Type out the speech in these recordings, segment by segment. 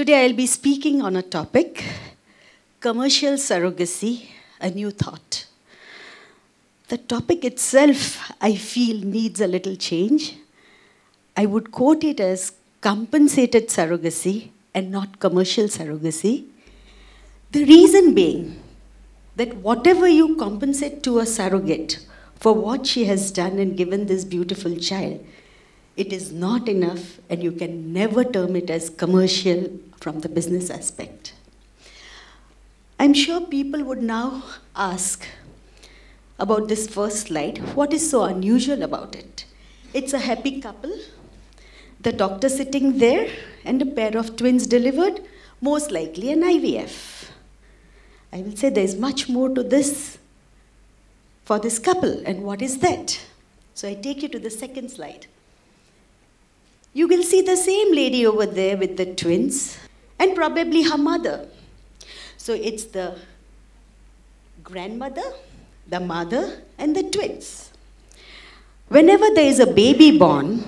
Today I'll be speaking on a topic commercial surrogacy, a new thought. The topic itself, I feel, needs a little change. I would quote it as compensated surrogacy and not commercial surrogacy. The reason being that whatever you compensate to a surrogate for what she has done and given this beautiful child, it is not enough, and you can never term it as commercial from the business aspect. I'm sure people would now ask about this first slide what is so unusual about it? It's a happy couple, the doctor sitting there, and a pair of twins delivered, most likely an IVF. I will say there's much more to this for this couple, and what is that? So I take you to the second slide. You will see the same lady over there with the twins and probably her mother. So it's the grandmother, the mother, and the twins. Whenever there is a baby born,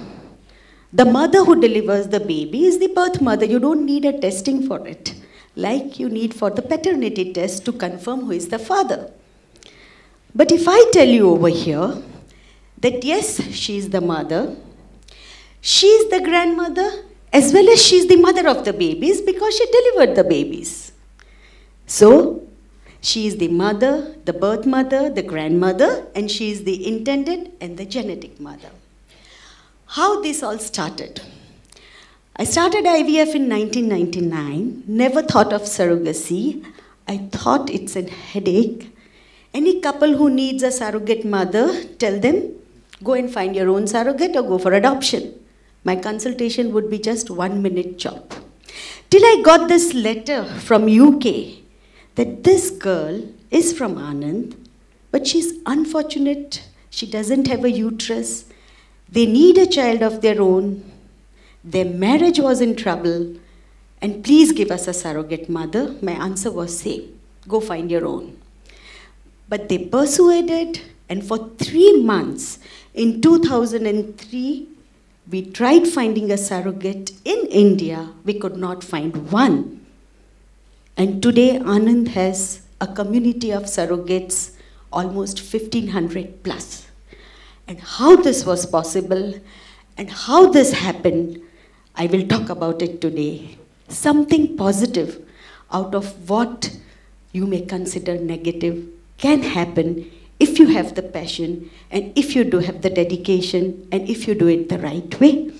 the mother who delivers the baby is the birth mother. You don't need a testing for it, like you need for the paternity test to confirm who is the father. But if I tell you over here that yes, she is the mother, she is the grandmother as well as she is the mother of the babies because she delivered the babies. So, she is the mother, the birth mother, the grandmother, and she is the intended and the genetic mother. How this all started? I started IVF in 1999, never thought of surrogacy. I thought it's a headache. Any couple who needs a surrogate mother, tell them, go and find your own surrogate or go for adoption. My consultation would be just one minute job. Till I got this letter from UK that this girl is from Anand, but she's unfortunate. She doesn't have a uterus. They need a child of their own. Their marriage was in trouble. And please give us a surrogate mother. My answer was same. Go find your own. But they persuaded, and for three months in 2003, we tried finding a surrogate in India, we could not find one. And today, Anand has a community of surrogates, almost 1500 plus. And how this was possible and how this happened, I will talk about it today. Something positive out of what you may consider negative can happen if you have the passion and if you do have the dedication and if you do it the right way.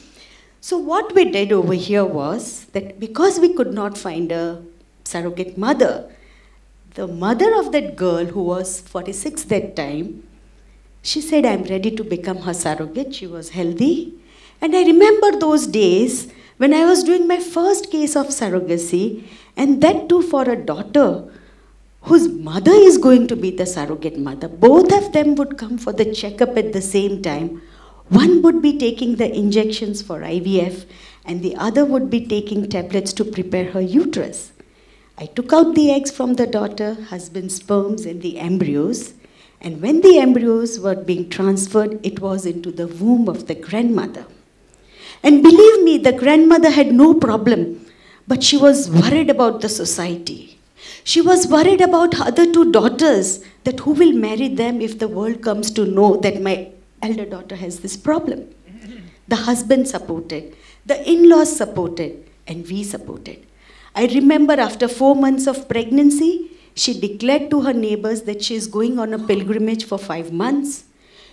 So, what we did over here was that because we could not find a surrogate mother, the mother of that girl who was 46 that time, she said, I'm ready to become her surrogate. She was healthy. And I remember those days when I was doing my first case of surrogacy, and that too for a daughter whose mother is going to be the surrogate mother. Both of them would come for the checkup at the same time. One would be taking the injections for IVF, and the other would be taking tablets to prepare her uterus. I took out the eggs from the daughter, husband's sperms, and the embryos. And when the embryos were being transferred, it was into the womb of the grandmother. And believe me, the grandmother had no problem, but she was worried about the society. She was worried about other two daughters, that who will marry them if the world comes to know that my elder daughter has this problem. The husband supported, the in laws supported, and we supported. I remember after four months of pregnancy, she declared to her neighbors that she is going on a pilgrimage for five months.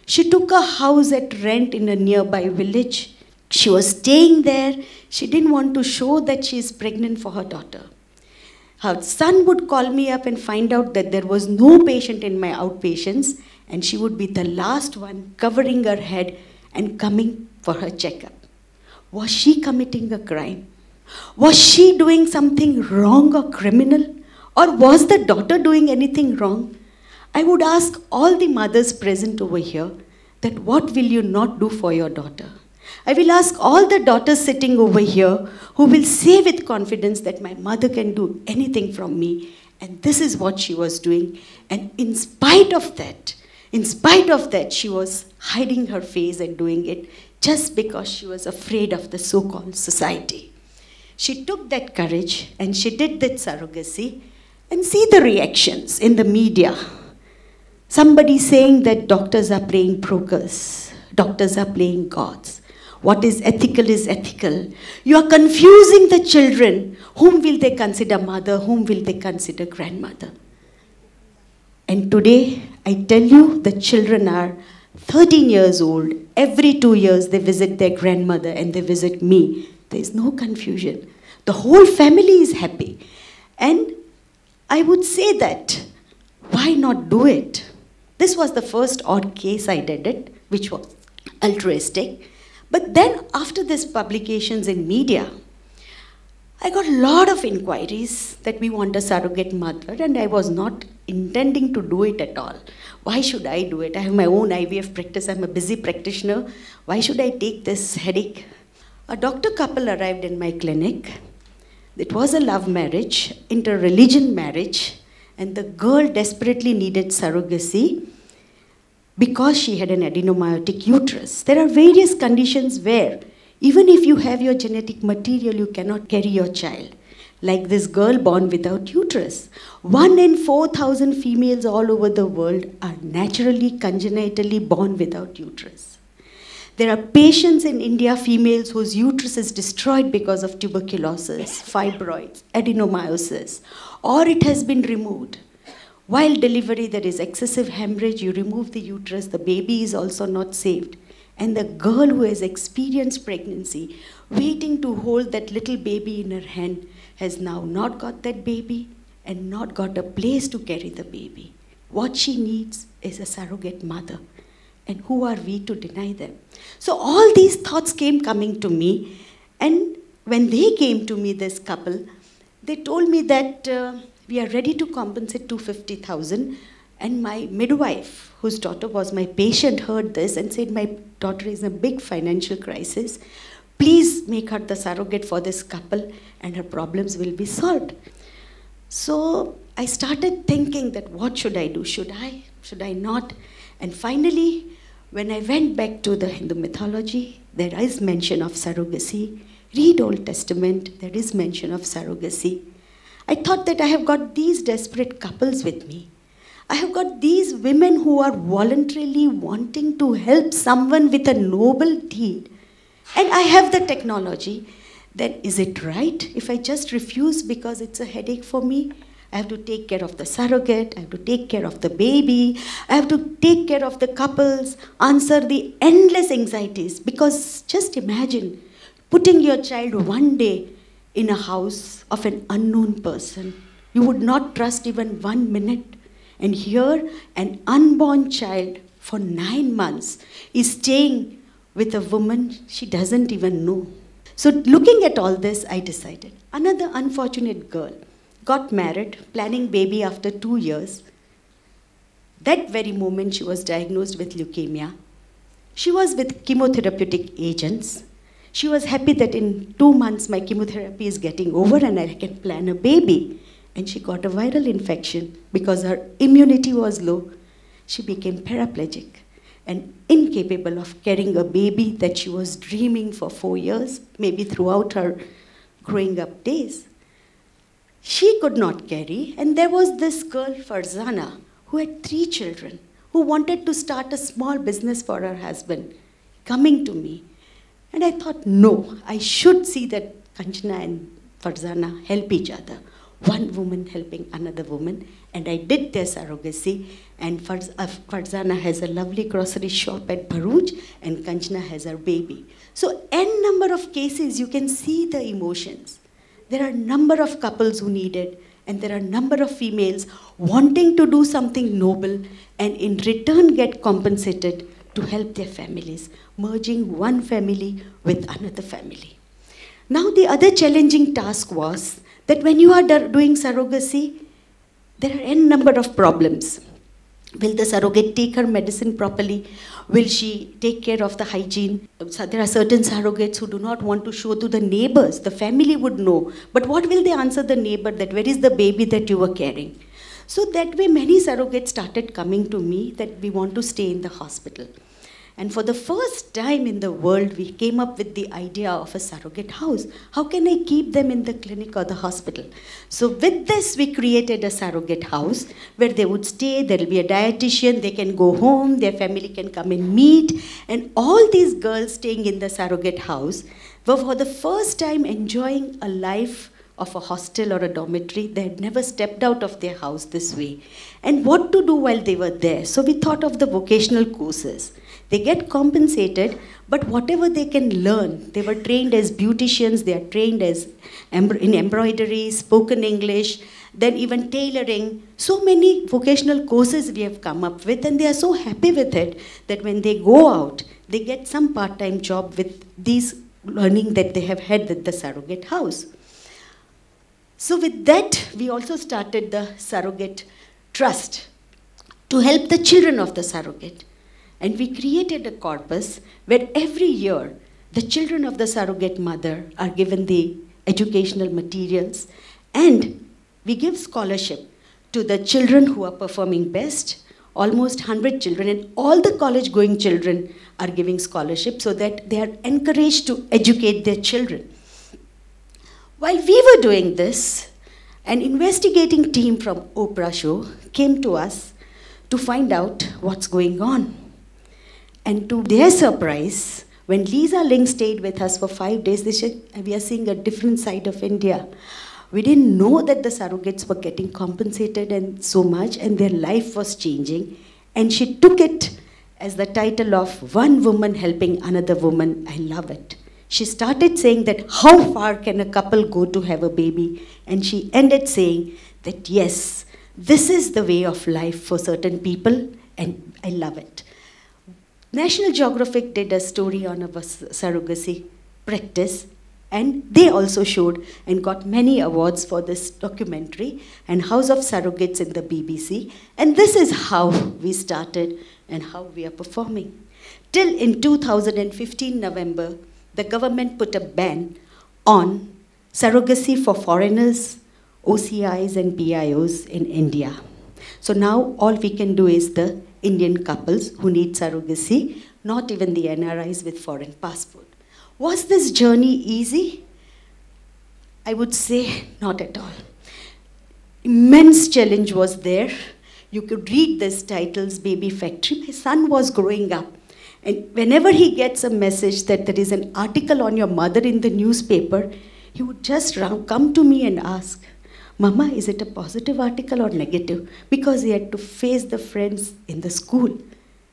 She took a house at rent in a nearby village. She was staying there. She didn't want to show that she is pregnant for her daughter. Her son would call me up and find out that there was no patient in my outpatients, and she would be the last one covering her head and coming for her checkup. Was she committing a crime? Was she doing something wrong or criminal? Or was the daughter doing anything wrong? I would ask all the mothers present over here that what will you not do for your daughter? I will ask all the daughters sitting over here who will say with confidence that my mother can do anything from me. And this is what she was doing. And in spite of that, in spite of that, she was hiding her face and doing it just because she was afraid of the so called society. She took that courage and she did that surrogacy and see the reactions in the media. Somebody saying that doctors are playing brokers, doctors are playing gods. What is ethical is ethical. You are confusing the children. Whom will they consider mother? Whom will they consider grandmother? And today, I tell you, the children are 13 years old. Every two years, they visit their grandmother and they visit me. There is no confusion. The whole family is happy. And I would say that why not do it? This was the first odd case I did it, which was altruistic. But then, after this publications in media, I got a lot of inquiries that we want a surrogate mother, and I was not intending to do it at all. Why should I do it? I have my own IVF practice, I'm a busy practitioner. Why should I take this headache? A doctor couple arrived in my clinic. It was a love marriage, inter-religion marriage, and the girl desperately needed surrogacy because she had an adenomyotic uterus. There are various conditions where, even if you have your genetic material, you cannot carry your child. Like this girl born without uterus. One in 4,000 females all over the world are naturally, congenitally born without uterus. There are patients in India, females whose uterus is destroyed because of tuberculosis, fibroids, adenomyosis, or it has been removed. While delivery, there is excessive hemorrhage, you remove the uterus, the baby is also not saved. And the girl who has experienced pregnancy, waiting to hold that little baby in her hand, has now not got that baby and not got a place to carry the baby. What she needs is a surrogate mother. And who are we to deny them? So all these thoughts came coming to me. And when they came to me, this couple, they told me that uh, we are ready to compensate 250,000. And my midwife, whose daughter was my patient, heard this and said, My daughter is in a big financial crisis. Please make her the surrogate for this couple, and her problems will be solved. So I started thinking that what should I do? Should I? Should I not? And finally, when I went back to the Hindu mythology, there is mention of surrogacy. Read Old Testament, there is mention of surrogacy. I thought that I have got these desperate couples with me. I have got these women who are voluntarily wanting to help someone with a noble deed. And I have the technology. Then is it right if I just refuse because it's a headache for me? I have to take care of the surrogate, I have to take care of the baby, I have to take care of the couples, answer the endless anxieties. Because just imagine putting your child one day in a house of an unknown person. You would not trust even one minute. And here, an unborn child for nine months is staying with a woman she doesn't even know. So, looking at all this, I decided another unfortunate girl got married, planning baby after two years. That very moment, she was diagnosed with leukemia. She was with chemotherapeutic agents. She was happy that in two months my chemotherapy is getting over and I can plan a baby. And she got a viral infection because her immunity was low. She became paraplegic and incapable of carrying a baby that she was dreaming for four years, maybe throughout her growing up days. She could not carry, and there was this girl, Farzana, who had three children, who wanted to start a small business for her husband, coming to me. And I thought, no, I should see that Kanchana and Farzana help each other. One woman helping another woman. And I did their surrogacy. And Farz- uh, Farzana has a lovely grocery shop at Bharuch, and Kanchana has her baby. So, n number of cases, you can see the emotions. There are a number of couples who need it, and there are a number of females wanting to do something noble and in return get compensated to help their families, merging one family with another family. Now, the other challenging task was that when you are doing surrogacy, there are n number of problems. Will the surrogate take her medicine properly? Will she take care of the hygiene? There are certain surrogates who do not want to show to the neighbors. The family would know. But what will they answer the neighbor that where is the baby that you were carrying? So that way, many surrogates started coming to me that we want to stay in the hospital. And for the first time in the world, we came up with the idea of a surrogate house. How can I keep them in the clinic or the hospital? So, with this, we created a surrogate house where they would stay. There will be a dietitian, they can go home, their family can come and meet. And all these girls staying in the surrogate house were for the first time enjoying a life of a hostel or a dormitory. They had never stepped out of their house this way. And what to do while they were there? So we thought of the vocational courses. They get compensated, but whatever they can learn, they were trained as beauticians, they are trained as in embroidery, spoken English, then even tailoring. So many vocational courses we have come up with, and they are so happy with it that when they go out, they get some part time job with these learning that they have had with the surrogate house. So, with that, we also started the surrogate trust to help the children of the surrogate. And we created a corpus where every year the children of the surrogate mother are given the educational materials. And we give scholarship to the children who are performing best. Almost 100 children and all the college going children are giving scholarship so that they are encouraged to educate their children. While we were doing this, an investigating team from Oprah show came to us to find out what's going on. And to their surprise, when Lisa Ling stayed with us for five days, they said, We are seeing a different side of India. We didn't know that the surrogates were getting compensated and so much, and their life was changing. And she took it as the title of One Woman Helping Another Woman. I love it she started saying that how far can a couple go to have a baby? And she ended saying that yes, this is the way of life for certain people, and I love it. National Geographic did a story on a surrogacy practice, and they also showed and got many awards for this documentary and House of Surrogates in the BBC. And this is how we started and how we are performing. Till in 2015 November, the government put a ban on surrogacy for foreigners, OCIs, and PIOs in India. So now all we can do is the Indian couples who need surrogacy, not even the NRIs with foreign passport. Was this journey easy? I would say not at all. Immense challenge was there. You could read these titles, Baby Factory. My son was growing up and whenever he gets a message that there is an article on your mother in the newspaper, he would just come to me and ask, Mama, is it a positive article or negative? Because he had to face the friends in the school.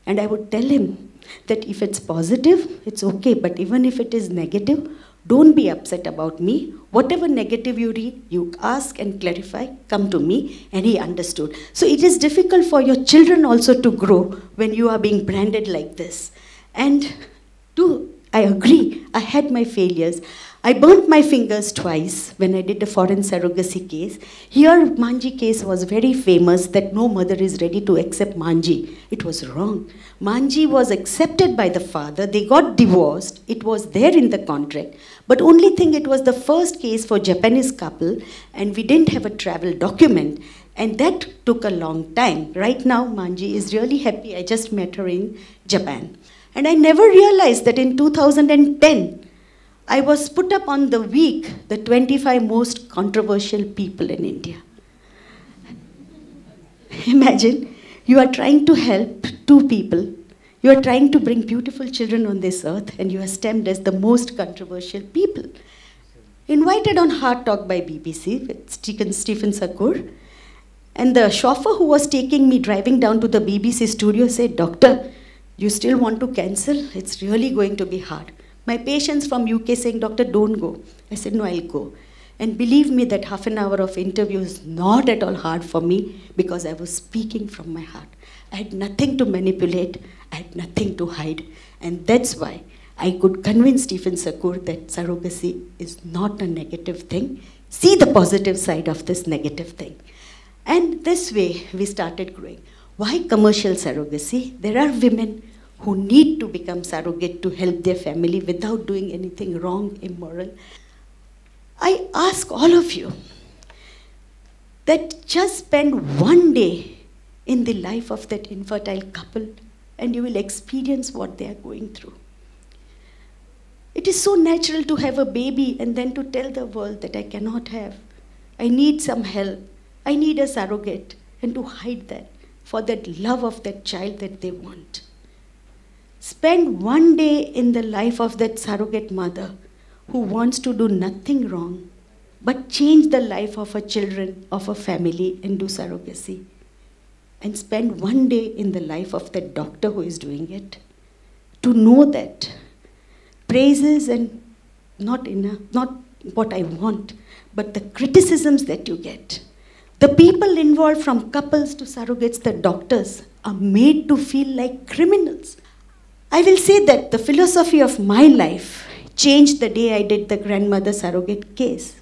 And I would tell him that if it's positive, it's okay. But even if it is negative, don't be upset about me. Whatever negative you read, you ask and clarify, come to me. And he understood. So it is difficult for your children also to grow when you are being branded like this. And do I agree, I had my failures. I burnt my fingers twice when I did a foreign surrogacy case. Here, Manji case was very famous that no mother is ready to accept Manji. It was wrong. Manji was accepted by the father. They got divorced. It was there in the contract. But only thing, it was the first case for Japanese couple, and we didn't have a travel document. And that took a long time. Right now, Manji is really happy. I just met her in Japan. And I never realized that in 2010, I was put up on the week the 25 most controversial people in India. Imagine you are trying to help two people. You are trying to bring beautiful children on this earth, and you are stamped as the most controversial people. Invited on HARDtalk by BBC with Stephen, Stephen Sackur. And the chauffeur who was taking me driving down to the BBC studio said, Doctor, you still want to cancel? It's really going to be hard. My patients from UK saying, Doctor, don't go. I said, no, I'll go. And believe me, that half an hour of interview is not at all hard for me because I was speaking from my heart. I had nothing to manipulate, I had nothing to hide. And that's why I could convince Stephen Sackur that surrogacy is not a negative thing. See the positive side of this negative thing. And this way, we started growing. Why commercial surrogacy? There are women who need to become surrogate to help their family without doing anything wrong, immoral. I ask all of you that just spend one day in the life of that infertile couple and you will experience what they are going through. It is so natural to have a baby and then to tell the world that I cannot have. I need some help. I need a surrogate. And to hide that for that love of that child that they want. Spend one day in the life of that surrogate mother who wants to do nothing wrong but change the life of her children, of her family, and do surrogacy. And spend one day in the life of that doctor who is doing it. To know that praises and not enough, not what I want, but the criticisms that you get. The people involved, from couples to surrogates, the doctors, are made to feel like criminals. I will say that the philosophy of my life changed the day I did the grandmother surrogate case.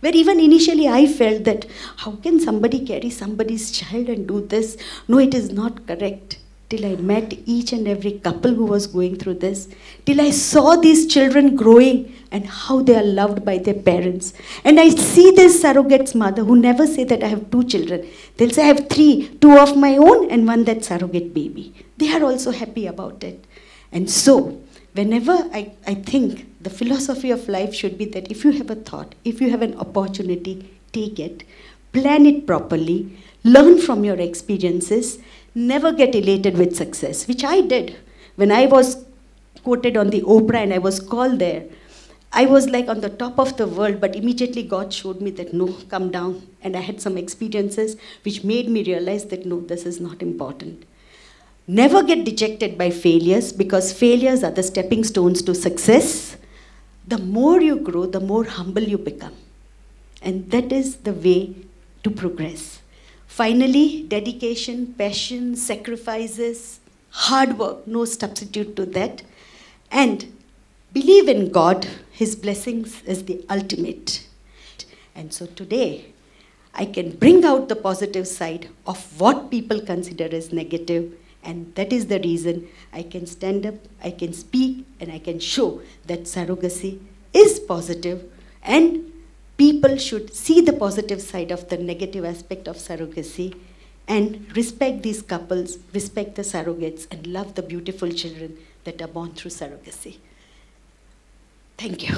Where even initially I felt that how can somebody carry somebody's child and do this? No, it is not correct. Till I met each and every couple who was going through this, till I saw these children growing and how they are loved by their parents. And I see this surrogate's mother who never say that I have two children. They'll say I have three, two of my own and one that surrogate baby. They are also happy about it. And so, whenever I, I think the philosophy of life should be that if you have a thought, if you have an opportunity, take it, plan it properly, learn from your experiences, never get elated with success, which I did. When I was quoted on the Oprah and I was called there, I was like on the top of the world, but immediately God showed me that no, come down. And I had some experiences which made me realize that no, this is not important. Never get dejected by failures because failures are the stepping stones to success. The more you grow, the more humble you become. And that is the way to progress. Finally, dedication, passion, sacrifices, hard work, no substitute to that. And believe in God, His blessings is the ultimate. And so today, I can bring out the positive side of what people consider as negative and that is the reason I can stand up, I can speak, and I can show that surrogacy is positive and people should see the positive side of the negative aspect of surrogacy and respect these couples, respect the surrogates, and love the beautiful children that are born through surrogacy. Thank you.